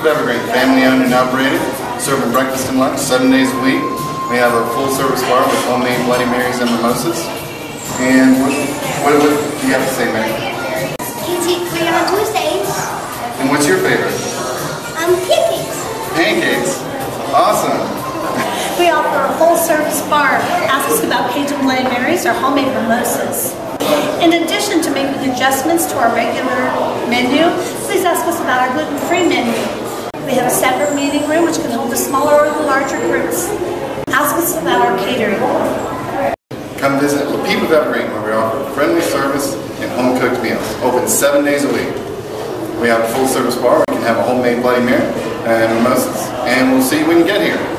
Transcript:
of Evergreen, family owned and operated, serving breakfast and lunch seven days a week. We have a full service bar with homemade Bloody Marys and mimosas. And what, what, what do you have to say, Mary? Easy free on Tuesdays. And what's your favorite? Um, pancakes. Pancakes. Awesome. We offer a full-service bar. Ask us about Cajun Bloody Marys or homemade mimosas. In addition to making adjustments to our regular menu, please ask us about our gluten-free menu. We have a separate meeting room which can hold the smaller or the larger groups. Ask us about our catering. Come visit Le Peep of Evergreen where we offer friendly service and home cooked meals. Open seven days a week. We have a full service bar. We can have a homemade Bloody Mary and mimosas. And we'll see when you get here.